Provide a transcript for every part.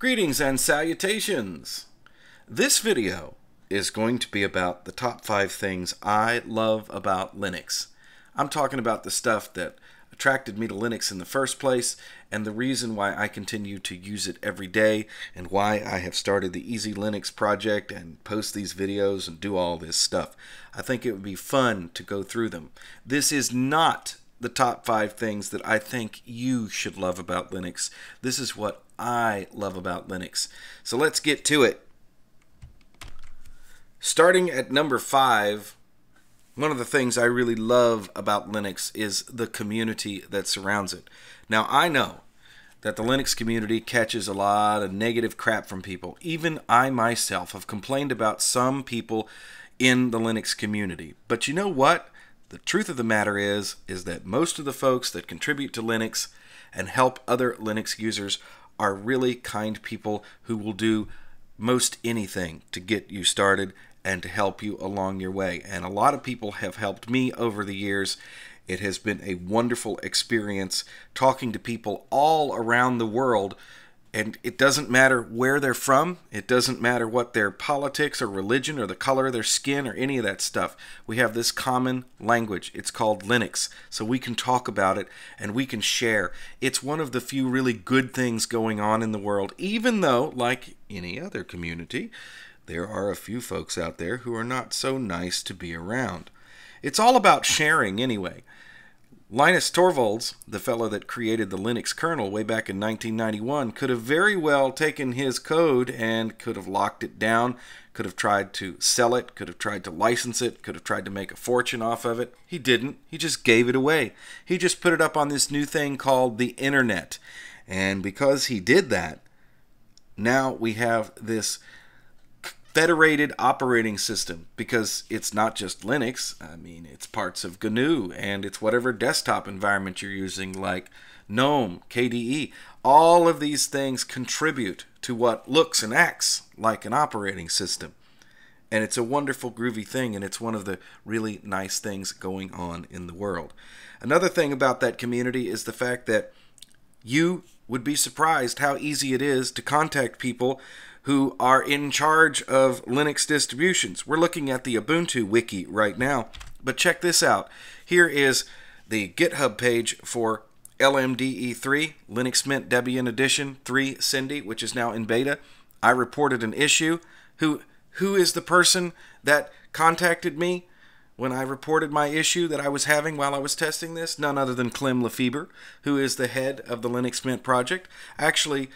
Greetings and salutations! This video is going to be about the top five things I love about Linux. I'm talking about the stuff that attracted me to Linux in the first place and the reason why I continue to use it every day and why I have started the EzeeLinux project and post these videos and do all this stuff. I think it would be fun to go through them. This is not the top five things that I think you should love about Linux. This is what I love about Linux. So let's get to it. Starting at number five, one of the things I really love about Linux is the community that surrounds it. Now, I know that the Linux community catches a lot of negative crap from people. Even I myself have complained about some people in the Linux community. But you know what? The truth of the matter is is that most of the folks that contribute to Linux and help other Linux users are really kind people who will do most anything to get you started and to help you along your way. And a lot of people have helped me over the years. It has been a wonderful experience talking to people all around the world and it doesn't matter where they're from, it doesn't matter what their politics or religion or the color of their skin or any of that stuff. We have this common language. It's called Linux. So we can talk about it and we can share. It's one of the few really good things going on in the world, even though, like any other community, there are a few folks out there who are not so nice to be around. It's all about sharing anyway. Linus Torvalds, the fellow that created the Linux kernel way back in 1991, could have very well taken his code and could have locked it down, could have tried to sell it, could have tried to license it, could have tried to make a fortune off of it. He didn't. He just gave it away. He just put it up on this new thing called the internet. And because he did that, now we have this federated operating system because it's not just Linux. I mean, it's parts of GNU and it's whatever desktop environment you're using, like GNOME, KDE. All of these things contribute to what looks and acts like an operating system. And it's a wonderful, groovy thing, and it's one of the really nice things going on in the world. Another thing about that community is the fact that you would be surprised how easy it is to contact people who are in charge of Linux distributions. We're looking at the Ubuntu wiki right now, but check this out. Here is the GitHub page for LMDE3, Linux Mint Debian Edition 3 Cindy, which is now in beta. I reported an issue. Who who is the person that contacted me when I reported my issue that I was having while I was testing this? None other than Clem Lefebvre, who is the head of the Linux Mint project. Actually,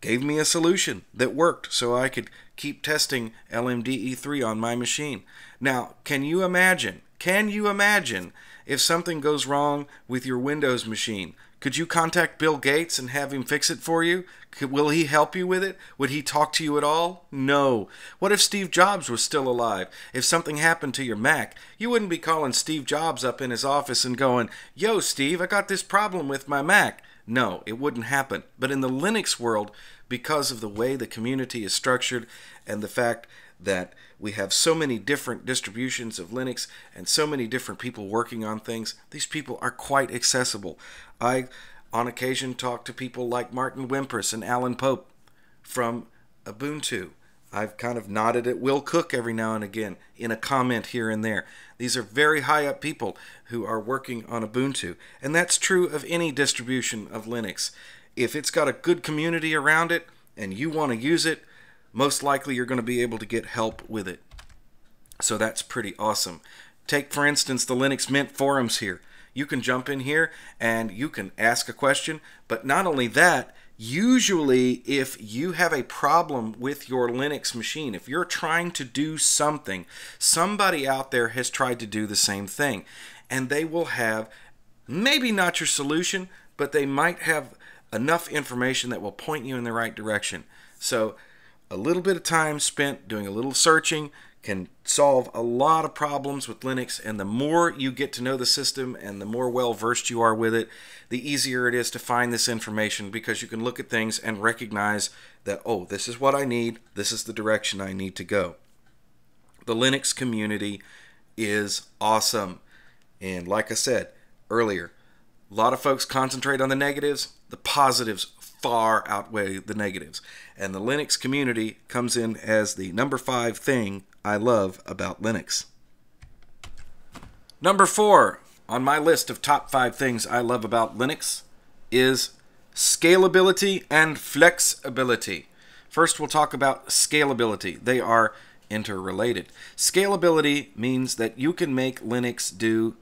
gave me a solution that worked so I could keep testing LMDE3 on my machine. Now, can you imagine? Can you imagine if something goes wrong with your Windows machine? Could you contact Bill Gates and have him fix it for you? Could, will he help you with it? Would he talk to you at all? No. What if Steve Jobs was still alive? If something happened to your Mac, you wouldn't be calling Steve Jobs up in his office and going, Yo, Steve, I got this problem with my Mac. No, it wouldn't happen. But in the Linux world, because of the way the community is structured and the fact that we have so many different distributions of Linux and so many different people working on things, these people are quite accessible. I, on occasion, talk to people like Martin Wimpress and Alan Pope from Ubuntu. I've kind of nodded at Will Cooke every now and again in a comment here and there. These are very high up people who are working on Ubuntu, and that's true of any distribution of Linux. If it's got a good community around it and you want to use it, most likely you're going to be able to get help with it. So that's pretty awesome. Take, for instance, the Linux Mint forums here. You can jump in here and you can ask a question, but not only that, usually if you have a problem with your Linux machine, if you're trying to do something, somebody out there has tried to do the same thing. And they will have maybe not your solution, but they might have enough information that will point you in the right direction. So a little bit of time spent doing a little searching can solve a lot of problems with Linux. And the more you get to know the system and the more well versed you are with it, the easier it is to find this information because you can look at things and recognize that, oh, this is what I need, this is the direction I need to go. The Linux community is awesome. And like I said earlier, a lot of folks concentrate on the negatives. The positives far outweigh the negatives. And the Linux community comes in as the number five thing I love about Linux. Number four on my list of top five things I love about Linux is scalability and flexibility. First, we'll talk about scalability. They are interrelated. Scalability means that you can make Linux do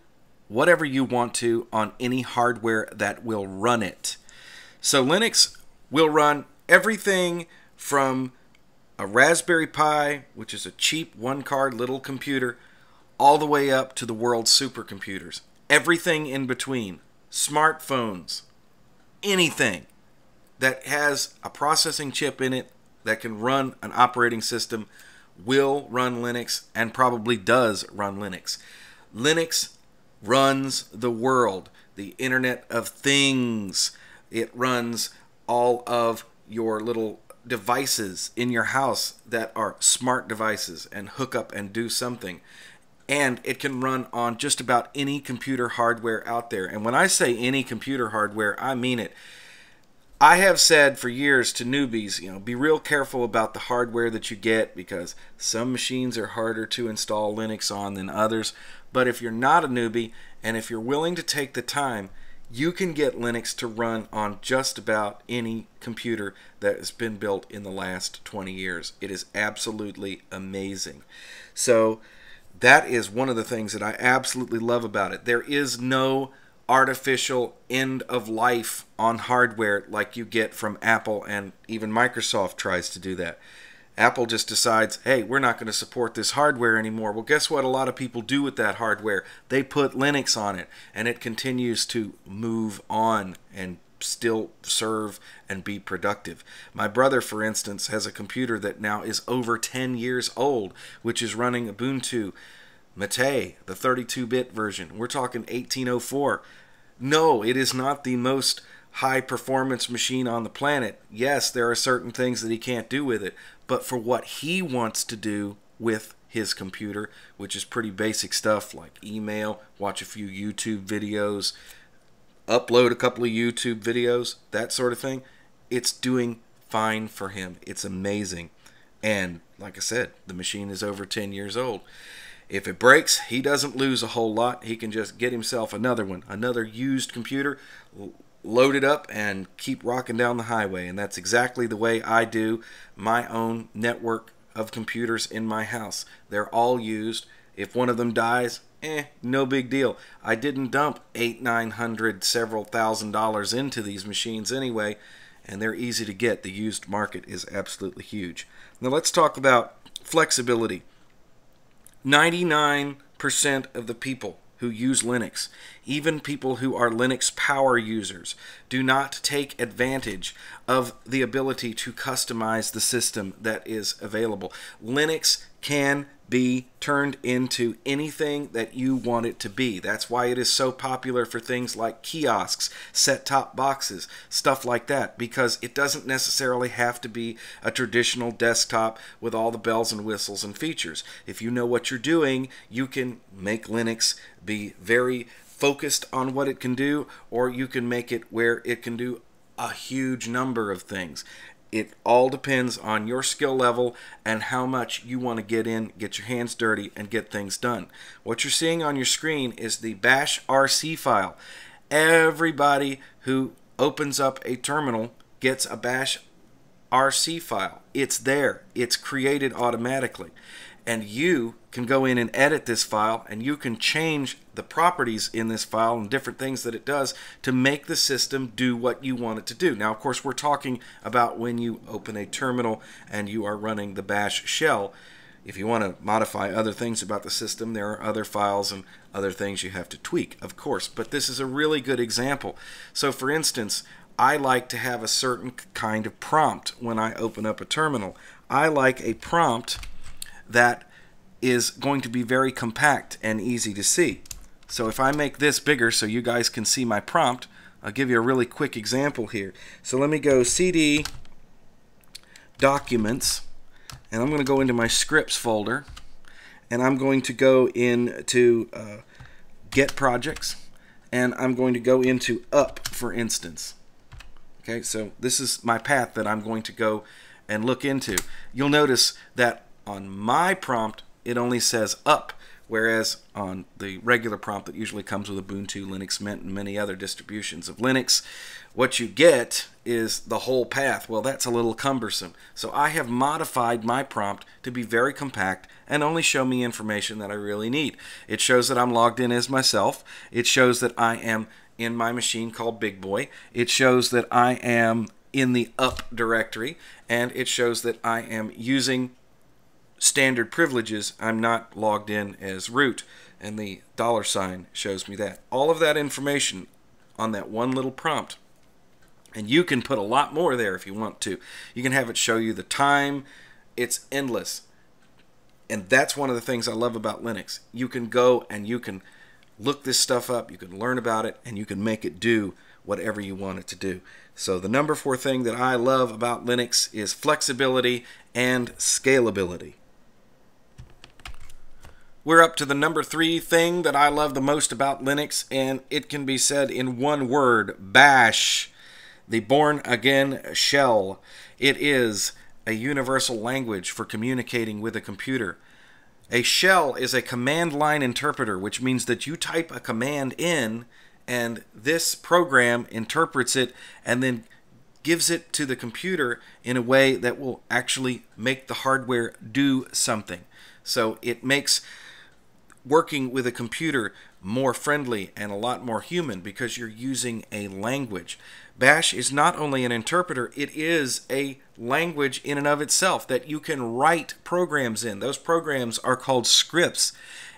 whatever you want to on any hardware that will run it. So Linux will run everything from a Raspberry Pi, which is a cheap one card little computer, all the way up to the world's supercomputers. Everything in between. Smartphones. Anything that has a processing chip in it that can run an operating system will run Linux and probably does run Linux. Linux runs the world, the Internet of Things. It runs all of your little devices in your house that are smart devices and hook up and do something. And it can run on just about any computer hardware out there. And when I say any computer hardware, I mean it. I have said for years to newbies, you know, be real careful about the hardware that you get because some machines are harder to install Linux on than others. But if you're not a newbie and if you're willing to take the time, you can get Linux to run on just about any computer that has been built in the last 20 years. It is absolutely amazing. So, that is one of the things that I absolutely love about it. There is no artificial end of life on hardware like you get from Apple and even Microsoft tries to do that. Apple just decides, hey, we're not going to support this hardware anymore. Well, guess what? A lot of people do with that hardware. They put Linux on it, and it continues to move on and still serve and be productive. My brother, for instance, has a computer that now is over 10 years old, which is running Ubuntu Mate, the 32 bit version. We're talking 1804. No, it is not the most high performance machine on the planet. Yes, there are certain things that he can't do with it, but for what he wants to do with his computer, which is pretty basic stuff like email, watch a few YouTube videos, upload a couple of YouTube videos, that sort of thing, it's doing fine for him. It's amazing. And like I said, the machine is over 10 years old. If it breaks, he doesn't lose a whole lot. He can just get himself another one, another used computer, load it up, and keep rocking down the highway. And that's exactly the way I do my own network of computers in my house. They're all used. If one of them dies, eh, no big deal. I didn't dump eight, nine hundred, several thousand dollars into these machines anyway, and they're easy to get. The used market is absolutely huge. Now let's talk about flexibility. 99% of the people who use Linux, even people who are Linux power users, do not take advantage of the ability to customize the system that is available. Linux can be turned into anything that you want it to be. That's why it is so popular for things like kiosks, set top boxes, stuff like that, because it doesn't necessarily have to be a traditional desktop with all the bells and whistles and features. If you know what you're doing, you can make Linux be very focused on what it can do, or you can make it where it can do a huge number of things. It all depends on your skill level and how much you want to get in, get your hands dirty, and get things done. What you're seeing on your screen is the bash RC file. Everybody who opens up a terminal gets a bash RC file. It's there, it's created automatically and you can go in and edit this file and you can change the properties in this file and different things that it does to make the system do what you want it to do. Now, of course, we're talking about when you open a terminal and you are running the bash shell. If you want to modify other things about the system, there are other files and other things you have to tweak, of course. But this is a really good example. So, for instance, I like to have a certain kind of prompt when I open up a terminal. I like a prompt that is going to be very compact and easy to see. So if I make this bigger so you guys can see my prompt, I'll give you a really quick example here. So let me go CD Documents, and I'm going to go into my scripts folder, and I'm going to go into uh, Git Projects, and I'm going to go into Up, for instance. Okay, so this is my path that I'm going to go and look into. You'll notice that on my prompt, it only says up, whereas on the regular prompt that usually comes with Ubuntu, Linux Mint, and many other distributions of Linux, what you get is the whole path. Well, that's a little cumbersome. So I have modified my prompt to be very compact and only show me information that I really need. It shows that I'm logged in as myself. It shows that I am in my machine called Big Boy. It shows that I am in the up directory and it shows that I am using standard privileges. I'm not logged in as root and the dollar sign shows me that. All of that information on that one little prompt and you can put a lot more there if you want to. You can have it show you the time. It's endless. And that's one of the things I love about Linux. You can go and you can look this stuff up, you can learn about it, and you can make it do whatever you want it to do. So the number four thing that I love about Linux is flexibility and scalability. We're up to the number three thing that I love the most about Linux, and it can be said in one word bash the Bourne again shell. It is a universal language for communicating with a computer. A shell is a command line interpreter, which means that you type a command in and this program interprets it and then gives it to the computer in a way that will actually make the hardware do something. So it makes working with a computer more friendly and a lot more human because you're using a language. Bash is not only an interpreter, it is a language in and of itself that you can write programs in. Those programs are called scripts.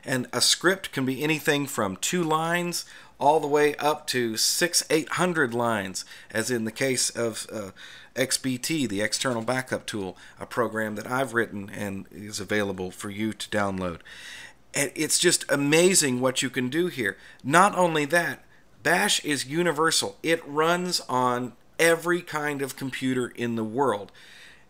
And a script can be anything from two lines all the way up to six, eight hundred lines, as in the case of uh, XBT, the external backup tool, a program that I've written and is available for you to download. And it's just amazing what you can do here. Not only that, Bash is universal. It runs on every kind of computer in the world.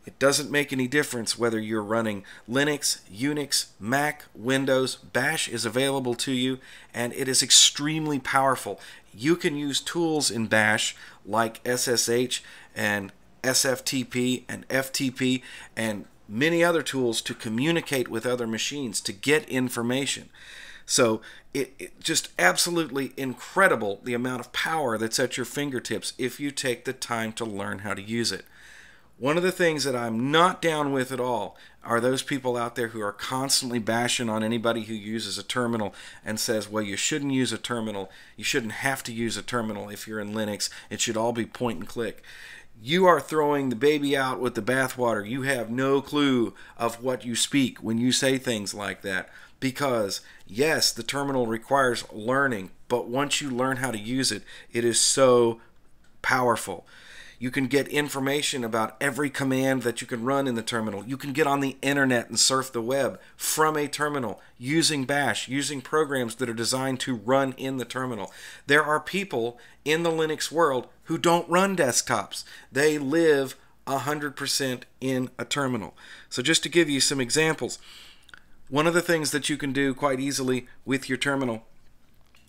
It doesn't make any difference whether you're running Linux, Unix, Mac, Windows. Bash is available to you and it is extremely powerful. You can use tools in Bash like SSH and SFTP and FTP and many other tools to communicate with other machines to get information. So it, it, just absolutely incredible the amount of power that's at your fingertips if you take the time to learn how to use it. One of the things that I'm not down with at all are those people out there who are constantly bashing on anybody who uses a terminal and says, well, you shouldn't use a terminal. You shouldn't have to use a terminal if you're in Linux. It should all be point and click. You are throwing the baby out with the bathwater. You have no clue of what you speak when you say things like that because yes, the terminal requires learning, but once you learn how to use it, it is so powerful. You can get information about every command that you can run in the terminal. You can get on the internet and surf the web from a terminal using Bash, using programs that are designed to run in the terminal. There are people in the Linux world who don't run desktops. They live 100% in a terminal. So just to give you some examples, one of the things that you can do quite easily with your terminal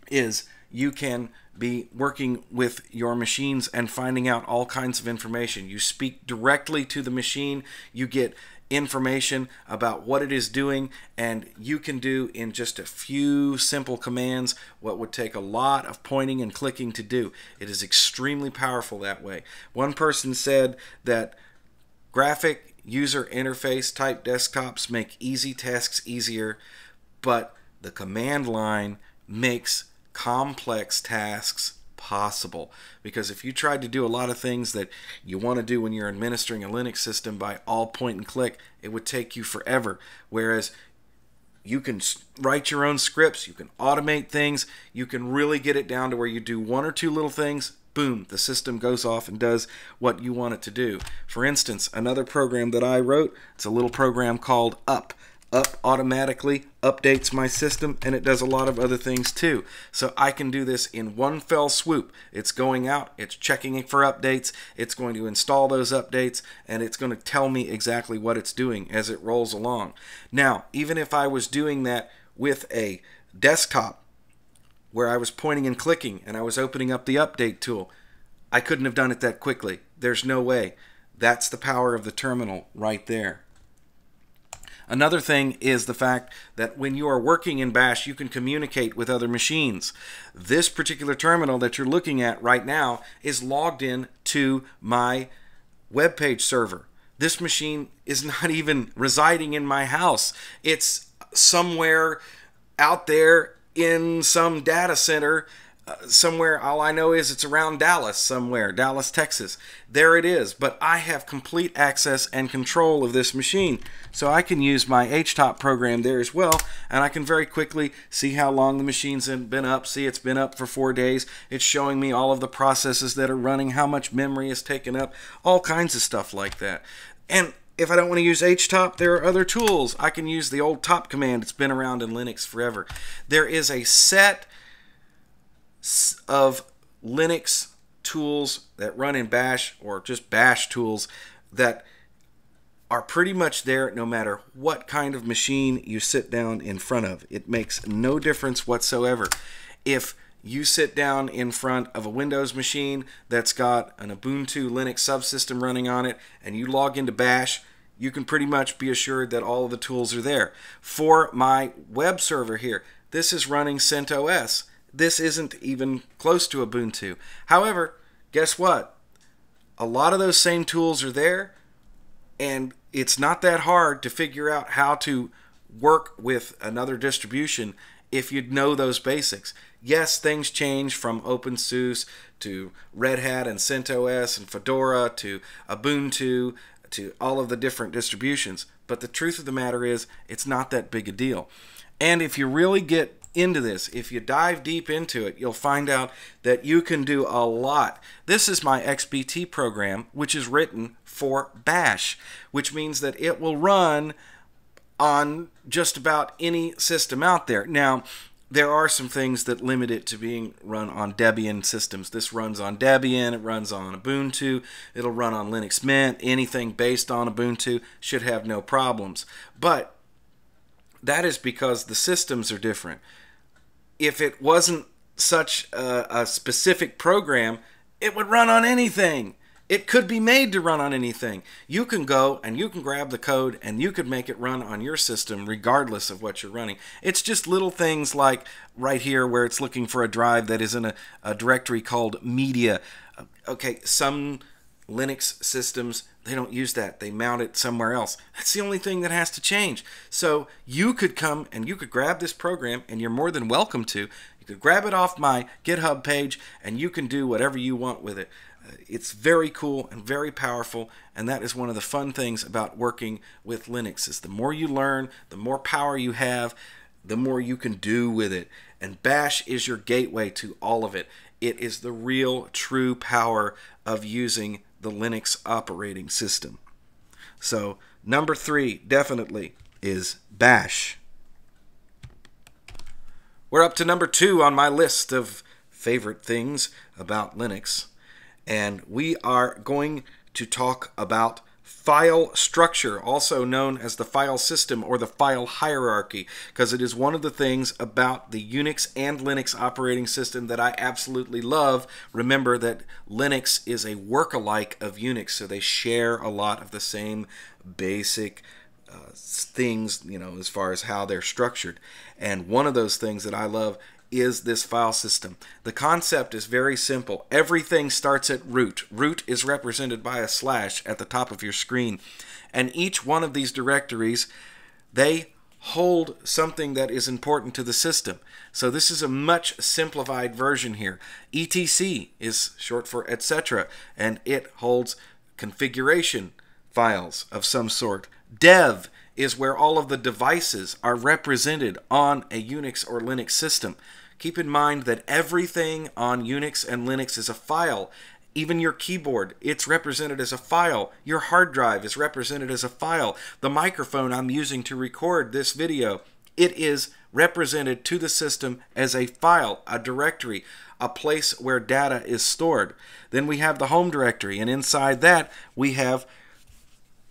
is you can be working with your machines and finding out all kinds of information. You speak directly to the machine, you get information about what it is doing, and you can do in just a few simple commands what would take a lot of pointing and clicking to do. It is extremely powerful that way. One person said that graphic user interface type desktops make easy tasks easier, but the command line makes complex tasks possible. Because if you tried to do a lot of things that you want to do when you're administering a Linux system by all point and click, it would take you forever. Whereas you can write your own scripts, you can automate things, you can really get it down to where you do one or two little things boom, the system goes off and does what you want it to do. For instance, another program that I wrote, it's a little program called Up. Up automatically updates my system and it does a lot of other things too. So I can do this in one fell swoop. It's going out, it's checking for updates, it's going to install those updates, and it's going to tell me exactly what it's doing as it rolls along. Now, even if I was doing that with a desktop where I was pointing and clicking and I was opening up the update tool, I couldn't have done it that quickly. There's no way. That's the power of the terminal right there. Another thing is the fact that when you are working in Bash, you can communicate with other machines. This particular terminal that you're looking at right now is logged in to my web page server. This machine is not even residing in my house. It's somewhere out there in some data center somewhere all i know is it's around dallas somewhere dallas texas there it is but i have complete access and control of this machine so i can use my htop program there as well and i can very quickly see how long the machine's been up see it's been up for four days it's showing me all of the processes that are running how much memory is taken up all kinds of stuff like that and if I don't want to use htop, there are other tools. I can use the old top command. It's been around in Linux forever. There is a set of Linux tools that run in Bash or just Bash tools that are pretty much there no matter what kind of machine you sit down in front of. It makes no difference whatsoever. If you sit down in front of a Windows machine that's got an Ubuntu Linux subsystem running on it and you log into Bash, you can pretty much be assured that all of the tools are there. For my web server here, this is running CentOS. This isn't even close to Ubuntu. However, guess what? A lot of those same tools are there, and it's not that hard to figure out how to work with another distribution if you know those basics. Yes, things change from OpenSUSE to Red Hat and CentOS and Fedora to Ubuntu to all of the different distributions. But the truth of the matter is, it's not that big a deal. And if you really get into this, if you dive deep into it, you'll find out that you can do a lot. This is my XBT program, which is written for Bash, which means that it will run on just about any system out there. Now, there are some things that limit it to being run on Debian systems. This runs on Debian, it runs on Ubuntu, it'll run on Linux Mint, anything based on Ubuntu should have no problems. But that is because the systems are different. If it wasn't such a, a specific program, it would run on anything. It could be made to run on anything. You can go and you can grab the code and you could make it run on your system regardless of what you're running. It's just little things like right here where it's looking for a drive that is in a, a directory called media. Okay, some Linux systems, they don't use that. They mount it somewhere else. That's the only thing that has to change. So you could come and you could grab this program, and you're more than welcome to. You could grab it off my GitHub page, and you can do whatever you want with it uh, it's very cool and very powerful and that is one of the fun things about working with linux is the more you learn the more power you have the more you can do with it and bash is your gateway to all of it it is the real true power of using the linux operating system. So number three definitely is bash. We're up to number two on my list of favorite things about linux and we are going to talk about file structure, also known as the file system or the file hierarchy, because it is one of the things about the Unix and Linux operating system that I absolutely love. Remember that Linux is a work-alike of Unix, so they share a lot of the same basic uh, things, you know, as far as how they're structured. And one of those things that I love is this file system. The concept is very simple. Everything starts at root. Root is represented by a slash at the top of your screen. And each one of these directories, they hold something that is important to the system. So this is a much simplified version here. etc is short for etc and it holds configuration files of some sort. Dev is where all of the devices are represented on a Unix or Linux system. Keep in mind that everything on Unix and Linux is a file. Even your keyboard, it's represented as a file. Your hard drive is represented as a file. The microphone I'm using to record this video, it is represented to the system as a file, a directory, a place where data is stored. Then we have the home directory, and inside that we have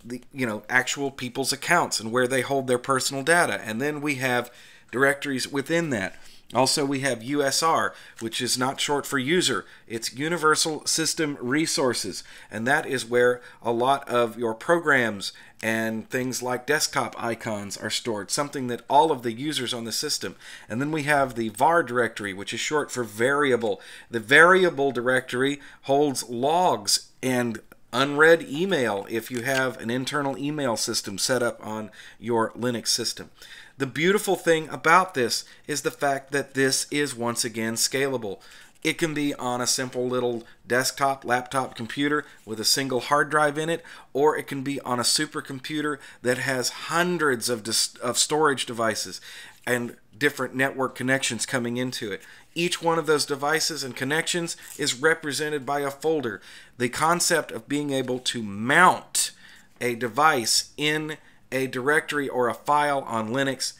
the you know actual people's accounts and where they hold their personal data and then we have directories within that Also, we have USR, which is not short for user. It's Universal System Resources, and that is where a lot of your programs and things like desktop icons are stored, something that all of the users on the system. And then we have the var directory, which is short for variable. The variable directory holds logs and unread email if you have an internal email system set up on your Linux system. The beautiful thing about this is the fact that this is once again scalable. It can be on a simple little desktop, laptop computer with a single hard drive in it, or it can be on a supercomputer that has hundreds of, of storage devices and different network connections coming into it. Each one of those devices and connections is represented by a folder. The concept of being able to mount a device in a directory or a file on Linux,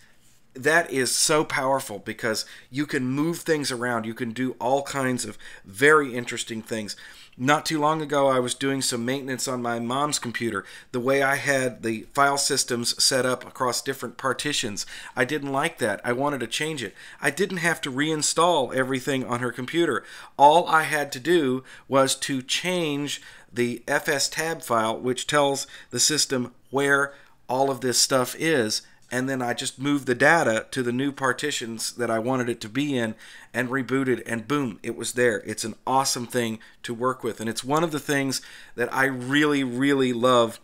that is so powerful because you can move things around. You can do all kinds of very interesting things. Not too long ago, I was doing some maintenance on my mom's computer. The way I had the file systems set up across different partitions, I didn't like that. I wanted to change it. I didn't have to reinstall everything on her computer. All I had to do was to change the fstab file, which tells the system where all of this stuff is and then I just moved the data to the new partitions that I wanted it to be in and rebooted and boom it was there. It's an awesome thing to work with. And it's one of the things that I really really love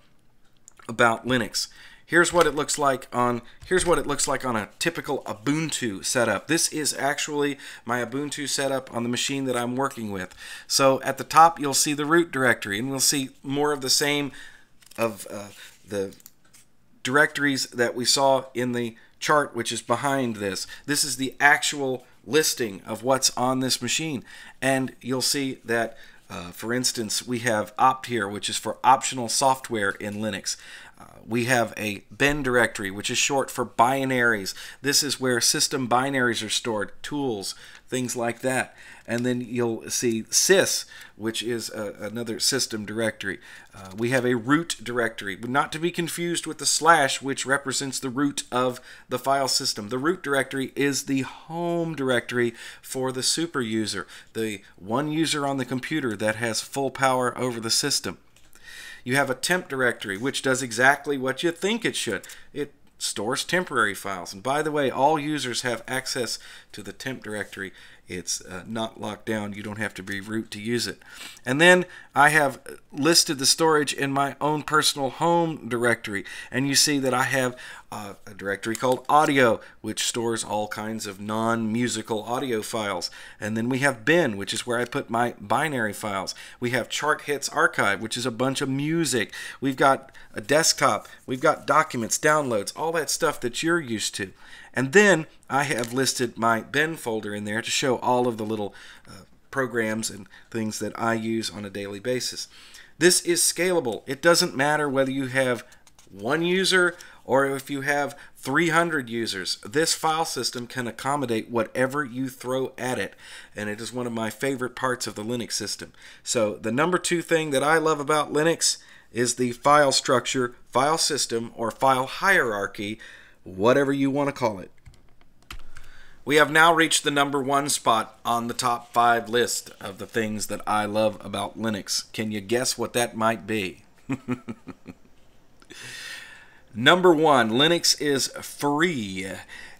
about Linux. Here's what it looks like on here's what it looks like on a typical Ubuntu setup. This is actually my Ubuntu setup on the machine that I'm working with. So at the top you'll see the root directory and we'll see more of the same of uh, the directories that we saw in the chart, which is behind this. This is the actual listing of what's on this machine. And you'll see that, uh, for instance, we have opt here, which is for optional software in Linux. Uh, we have a bin directory, which is short for binaries. This is where system binaries are stored, tools, things like that and then you'll see sys, which is a, another system directory. Uh, we have a root directory, not to be confused with the slash, which represents the root of the file system. The root directory is the home directory for the super user, the one user on the computer that has full power over the system. You have a temp directory, which does exactly what you think it should. It stores temporary files. And by the way, all users have access to the temp directory it's uh, not locked down. You don't have to be root to use it. And then I have listed the storage in my own personal home directory. And you see that I have uh, a directory called audio, which stores all kinds of non musical audio files. And then we have bin, which is where I put my binary files. We have chart hits archive, which is a bunch of music. We've got a desktop. We've got documents, downloads, all that stuff that you're used to. And then I have listed my bin folder in there to show all of the little uh, programs and things that I use on a daily basis. This is scalable. It doesn't matter whether you have one user or if you have 300 users. This file system can accommodate whatever you throw at it, and it is one of my favorite parts of the Linux system. So, the number two thing that I love about Linux is the file structure, file system, or file hierarchy whatever you want to call it. We have now reached the number one spot on the top five list of the things that I love about Linux. Can you guess what that might be? number one, Linux is free.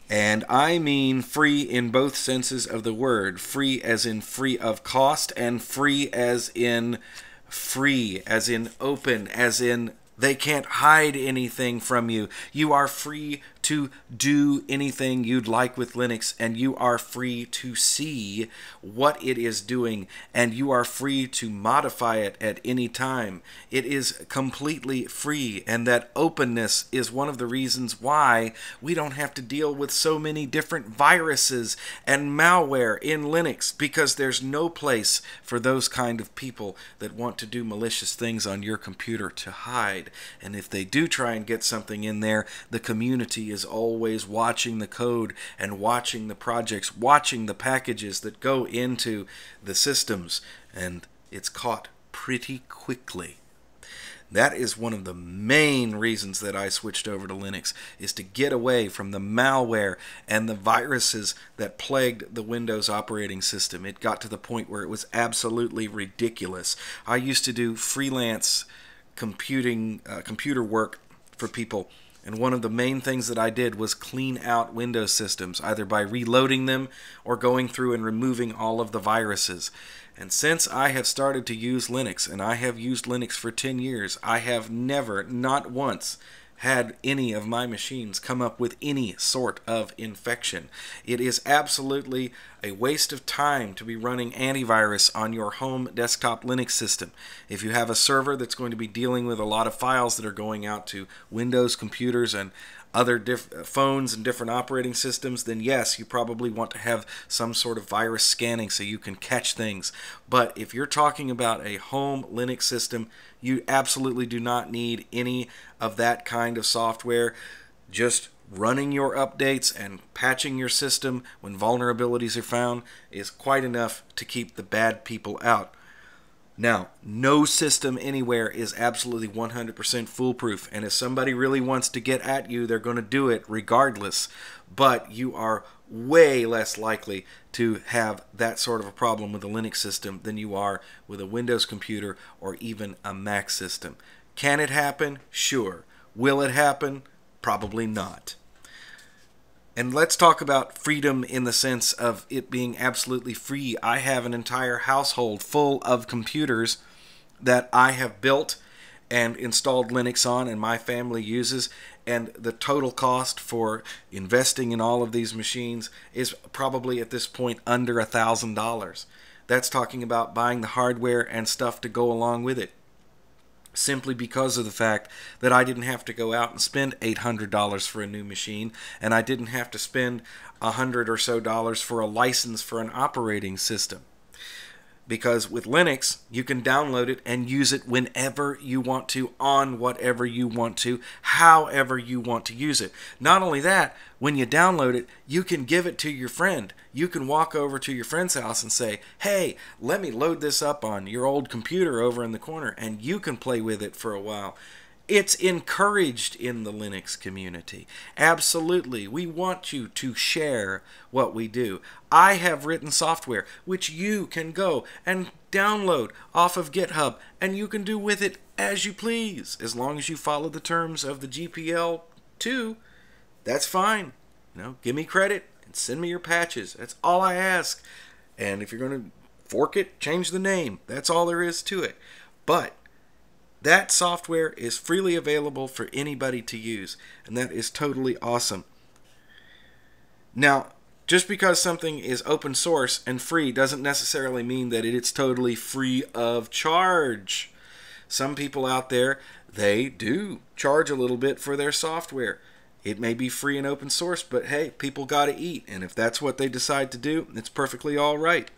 And I mean free in both senses of the word free as in free of cost, and free as in free, as in open, as in they can't hide anything from you. You are free to do anything you'd like with Linux, and you are free to see what it is doing, and you are free to modify it at any time. It is completely free, and that openness is one of the reasons why we don't have to deal with so many different viruses and malware in Linux, because there's no place for those kind of people that want to do malicious things on your computer to hide. And if they do try and get something in there, the community is always watching the code and watching the projects, watching the packages that go into the systems, and it's caught pretty quickly. That is one of the main reasons that I switched over to Linux is to get away from the malware and the viruses that plagued the Windows operating system. It got to the point where it was absolutely ridiculous. I used to do freelance computing uh, computer work for people and one of the main things that I did was clean out Windows systems, either by reloading them or going through and removing all of the viruses. And since I have started to use Linux, and I have used Linux for 10 years, I have never, not once, had any of my machines come up with any sort of infection. It is absolutely a waste of time to be running antivirus on your home desktop Linux system. If you have a server that's going to be dealing with a lot of files that are going out to Windows computers and other diff- phones and different operating systems, then yes, you probably want to have some sort of virus scanning so you can catch things. But if you're talking about a home Linux system, you absolutely do not need any of that kind of software. Just running your updates and patching your system when vulnerabilities are found is quite enough to keep the bad people out. Now, no system anywhere is absolutely 100% foolproof, and if somebody really wants to get at you, they're going to do it regardless. But you are way less likely to have that sort of a problem with a Linux system than you are with a Windows computer or even a Mac system. Can it happen? Sure. Will it happen? Probably not. And let's talk about freedom in the sense of it being absolutely free. I have an entire household full of computers that I have built and installed Linux on, and my family uses. And the total cost for investing in all of these machines is probably at this point under a thousand dollars. That's talking about buying the hardware and stuff to go along with it simply because of the fact that I didn't have to go out and spend $800 for a new machine and I didn't have to spend a hundred or so dollars for a license for an operating system because with Linux, you can download it and use it whenever you want to, on whatever you want to, however you want to use it. Not only that, when you download it, you can give it to your friend. You can walk over to your friend's house and say, Hey, let me load this up on your old computer over in the corner, and you can play with it for a while. It's encouraged in the Linux community. Absolutely. We want you to share what we do. I have written software which you can go and download off of GitHub and you can do with it as you please. As long as you follow the terms of the GPL 2, that's fine. You know, give me credit and send me your patches. That's all I ask. And if you're going to fork it, change the name. That's all there is to it. But that software is freely available for anybody to use, and that is totally awesome. Now, just because something is open source and free doesn't necessarily mean that it's totally free of charge. Some people out there, they do charge a little bit for their software. It may be free and open source, but hey, people got to eat, and if that's what they decide to do, it's perfectly all right.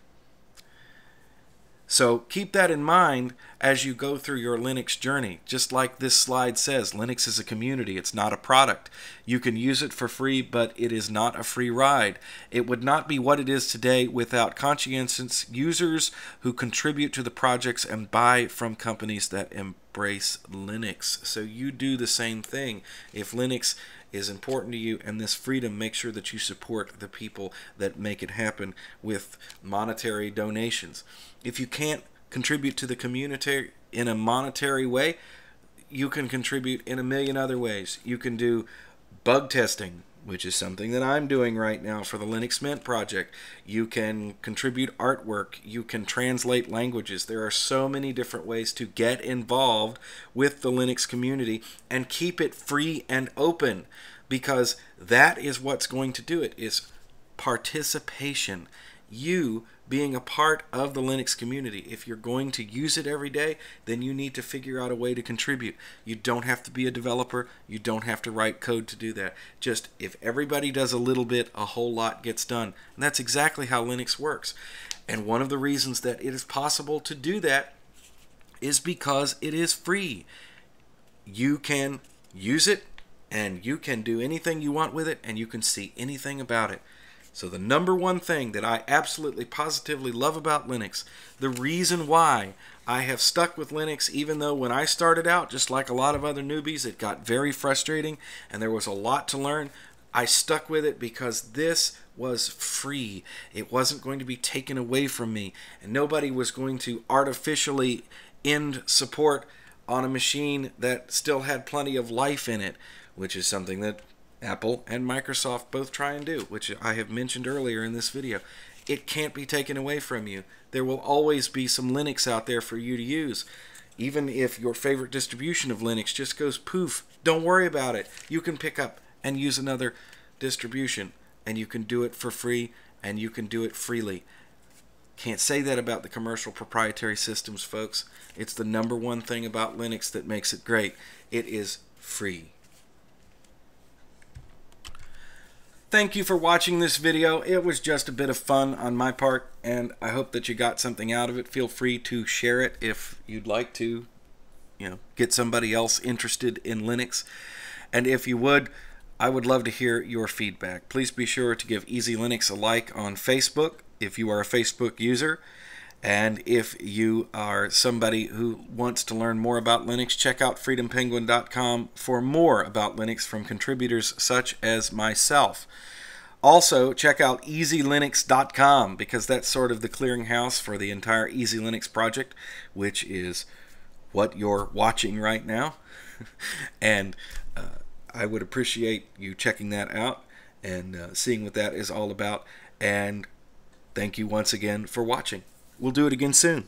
So keep that in mind as you go through your Linux journey. Just like this slide says, Linux is a community, it's not a product. You can use it for free, but it is not a free ride. It would not be what it is today without conscientious users who contribute to the projects and buy from companies that embrace Linux. So you do the same thing. If Linux is important to you and this freedom make sure that you support the people that make it happen with monetary donations. If you can't contribute to the community in a monetary way you can contribute in a million other ways. You can do bug testing which is something that I'm doing right now for the Linux Mint project. You can contribute artwork, you can translate languages. There are so many different ways to get involved with the Linux community and keep it free and open because that is what's going to do it is participation. You being a part of the Linux community. If you're going to use it every day, then you need to figure out a way to contribute. You don't have to be a developer, you don't have to write code to do that. Just if everybody does a little bit, a whole lot gets done. And that's exactly how Linux works. And one of the reasons that it is possible to do that is because it is free. You can use it and you can do anything you want with it and you can see anything about it. So, the number one thing that I absolutely positively love about Linux, the reason why I have stuck with Linux, even though when I started out, just like a lot of other newbies, it got very frustrating and there was a lot to learn. I stuck with it because this was free. It wasn't going to be taken away from me, and nobody was going to artificially end support on a machine that still had plenty of life in it, which is something that Apple and Microsoft both try and do, which I have mentioned earlier in this video. It can't be taken away from you. There will always be some Linux out there for you to use. Even if your favorite distribution of Linux just goes poof, don't worry about it. You can pick up and use another distribution, and you can do it for free, and you can do it freely. Can't say that about the commercial proprietary systems, folks. It's the number one thing about Linux that makes it great. It is free. Thank you for watching this video. It was just a bit of fun on my part, and I hope that you got something out of it. Feel free to share it if you'd like to, you know, get somebody else interested in Linux. And if you would, I would love to hear your feedback. Please be sure to give EzeeLinux a like on Facebook if you are a Facebook user. And if you are somebody who wants to learn more about Linux, check out freedompenguin.com for more about Linux from contributors such as myself. Also, check out ezeelinux.com because that's sort of the clearinghouse for the entire EzeeLinux project, which is what you're watching right now. and uh, I would appreciate you checking that out and uh, seeing what that is all about. And thank you once again for watching. We'll do it again soon.